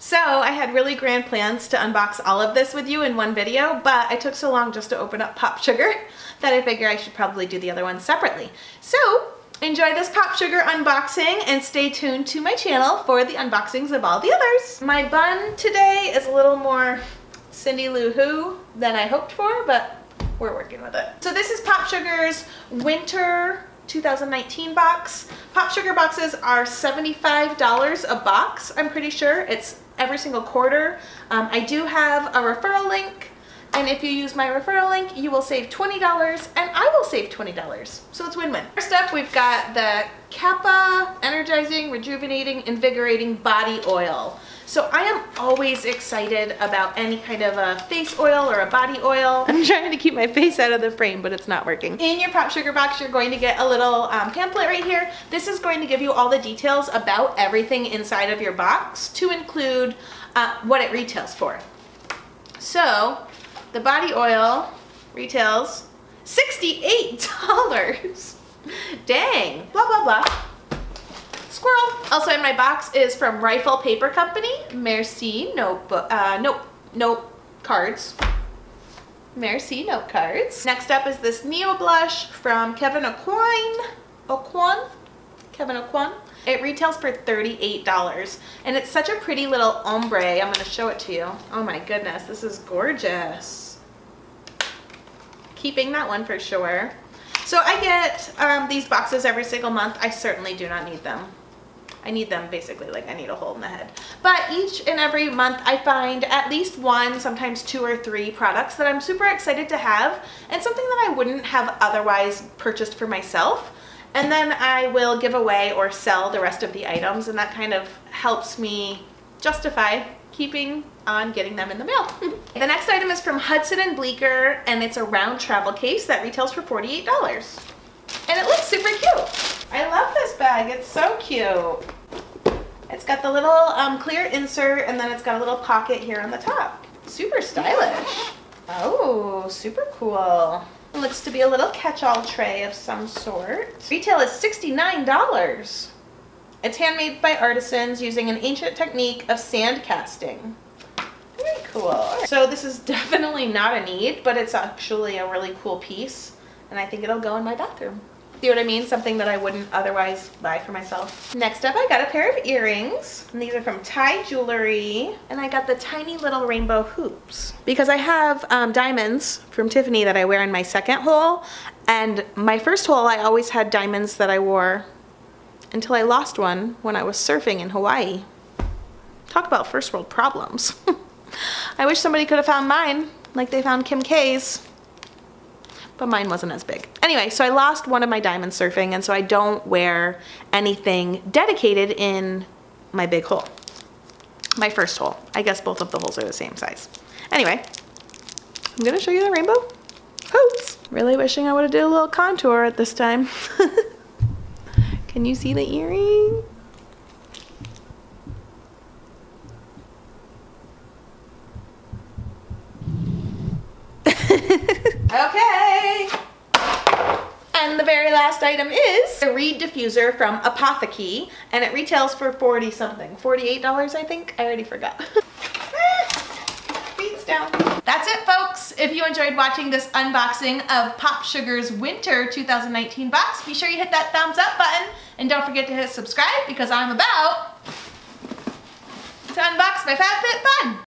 So I had really grand plans to unbox all of this with you in one video, but I took so long just to open up Pop Sugar that I figure I should probably do the other one separately. So enjoy this Pop Sugar unboxing and stay tuned to my channel for the unboxings of all the others. My bun today is a little more Cindy Lou Who than I hoped for, but we're working with it. So this is Pop Sugar's winter 2019 box. Pop Sugar boxes are $75 a box, I'm pretty sure. It's every single quarter. Um, I do have a referral link and if you use my referral link, you will save $20 and I will save $20. So it's win-win. First up, we've got the Kappa Energizing, Rejuvenating, Invigorating Body Oil. So I am always excited about any kind of a face oil or a body oil. I'm trying to keep my face out of the frame, but it's not working. In your Pop Sugar box, you're going to get a little um, pamphlet right here. This is going to give you all the details about everything inside of your box to include uh, what it retails for. So the body oil retails $68. Dang, blah, blah, blah. Also in my box is from Rifle Paper Company. Merci notebook, uh, nope, cards. Merci note cards. Next up is this Neo Blush from Kevyn Aucoin. Aucoin? Kevyn Aucoin. It retails for $38 and it's such a pretty little ombre. I'm gonna show it to you. Oh my goodness, this is gorgeous. Keeping that one for sure. So I get um, these boxes every single month. I certainly do not need them. I need them basically like I need a hole in the head. But each and every month I find at least one, sometimes two or three products that I'm super excited to have and something that I wouldn't have otherwise purchased for myself. And then I will give away or sell the rest of the items and that kind of helps me justify keeping on getting them in the mail. the next item is from Hudson and Bleecker and it's a round travel case that retails for $48. And it looks super cute. I love this bag, it's so cute. It's got the little um, clear insert and then it's got a little pocket here on the top. Super stylish. Oh, super cool. It looks to be a little catch-all tray of some sort. Retail is $69. It's handmade by artisans using an ancient technique of sand casting. Very cool. So this is definitely not a need, but it's actually a really cool piece. And I think it'll go in my bathroom. See what I mean? Something that I wouldn't otherwise buy for myself. Next up, I got a pair of earrings. And these are from Tai Jewelry. And I got the tiny little rainbow hoops. Because I have um, diamonds from Tiffany that I wear in my second hole. And my first hole, I always had diamonds that I wore until I lost one when I was surfing in Hawaii. Talk about first world problems. I wish somebody could have found mine, like they found Kim K's but mine wasn't as big. Anyway, so I lost one of my diamond surfing and so I don't wear anything dedicated in my big hole. My first hole. I guess both of the holes are the same size. Anyway, I'm gonna show you the rainbow hoops. Really wishing I would have did a little contour at this time. Can you see the earring? okay. The very last item is a reed diffuser from Apotheke, and it retails for 40 something. $48, I think? I already forgot. Beats down. That's it, folks. If you enjoyed watching this unboxing of Pop Sugar's Winter 2019 box, be sure you hit that thumbs up button, and don't forget to hit subscribe because I'm about to unbox my FabFitFun.